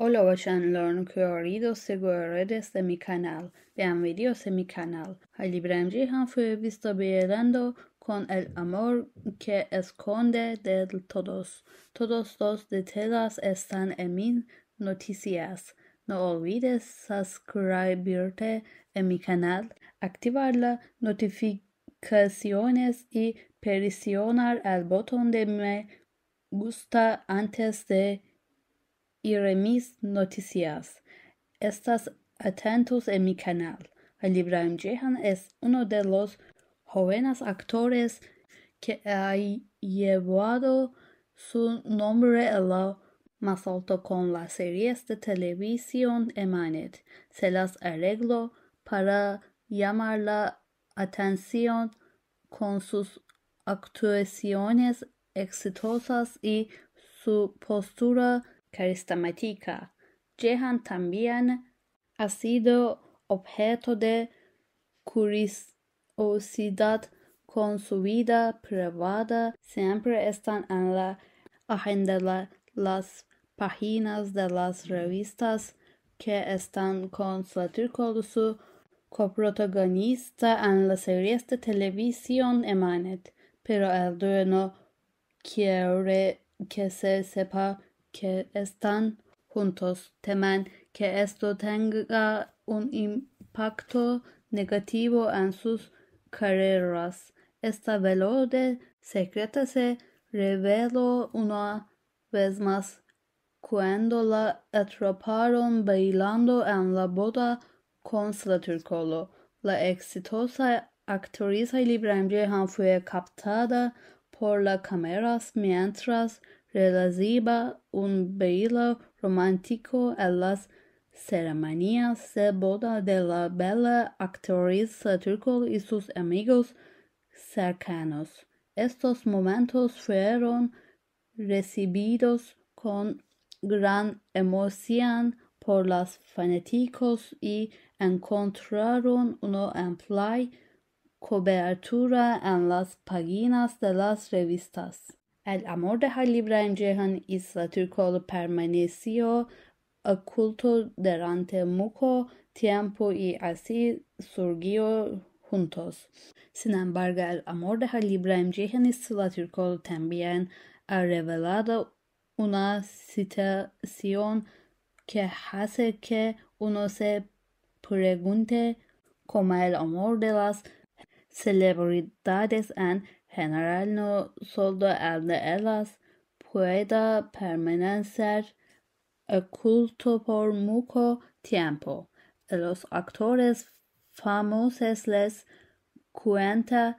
Hola bachanların queridos seguidores de mi canal, bienvenidos a mi canal. Librem Jihan fue visto violando con el amor que esconde de todos. Todos los detalles están en mis noticias. No olvides suscribirte a mi canal, activar las notificaciones y presionar el botón de me gusta antes de y mis noticias. Estás atentos en mi canal. Ali Ibrahim Jehan es uno de los jóvenes actores que ha llevado su nombre a lo más alto con las series de televisión Emanet. Se las arregló para llamar la atención con sus actuaciones exitosas y su postura carismática. Jehan también ha sido objeto de curiosidad con su vida privada. Siempre están en la agenda la, las páginas de las revistas que están con Slaturkol su coprotagonista en las series de televisión Emanet, pero el dueño quiere que se sepa que están juntos temen que esto tenga un impacto negativo en sus carreras. Esta velo de secreta se reveló una vez más cuando la atraparon bailando en la boda con Slaturkolo. La exitosa actriz Libram Jehan fue captada por las cámaras mientras realizaba un baile romántico en las ceremonias de boda de la bella actriz turco y sus amigos cercanos. Estos momentos fueron recibidos con gran emoción por los fanáticos y encontraron una amplia cobertura en las páginas de las revistas. El amor de Halil İbrahim Ceyhan y Satürkoğlu permaneció oculto durante mucho tiempo y así surgió juntos. Sin embargo, el amor de Halil Ceyhan y Satürkoğlu también ha revelado una situación que hace que uno se pregunte cómo el amor de las celebridades en general no el de ellas pueda permanecer oculto por mucho tiempo. Los actores famosos les cuenta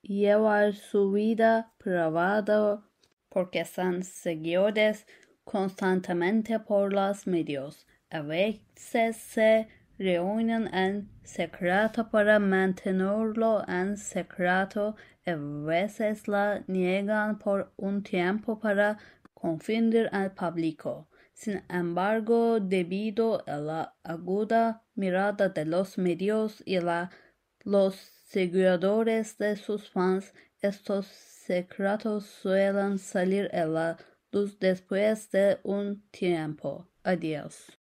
llevar su vida privada porque son seguidos constantemente por los medios. A veces se reúnen en secreto para mantenerlo en secreto a veces la niegan por un tiempo para confundir al público. Sin embargo, debido a la aguda mirada de los medios y la, los seguidores de sus fans, estos secretos suelen salir a la luz después de un tiempo. Adiós.